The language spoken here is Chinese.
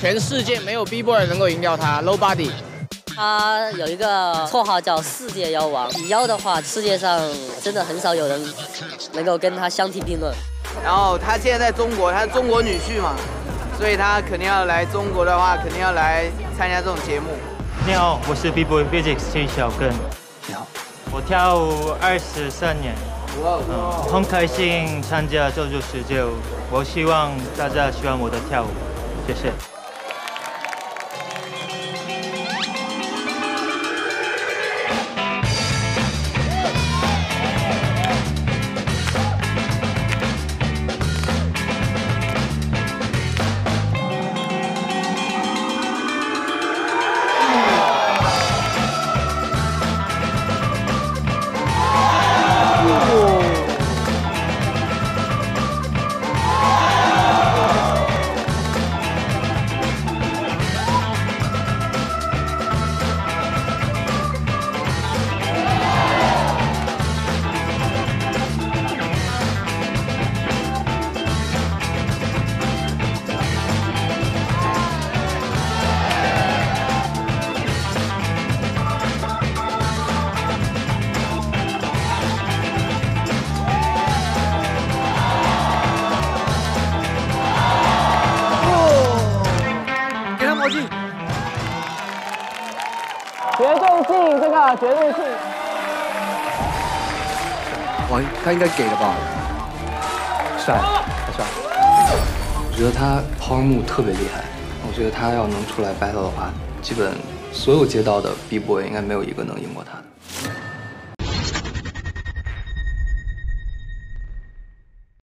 全世界没有 B boy 能够赢掉他，Low Body。他有一个绰号叫世界妖王，比妖的话，世界上真的很少有人能够跟他相提并论。然后他现在在中国，他是中国女婿嘛，所以他肯定要来中国的话，肯定要来参加这种节目。你好，我是 B boy Physics 陈小根。你好，我跳舞二十三年，嗯，很开心参加这组世界舞。我希望大家喜欢我的跳舞，谢谢。给他毛巾。绝对性，这个绝对性。哇，他应该给了吧？帅，太帅。我觉得他 power move 特别厉害。我觉得他要能出来 battle 的话，基本所有街道的 B boy 应该没有一个能赢过他的。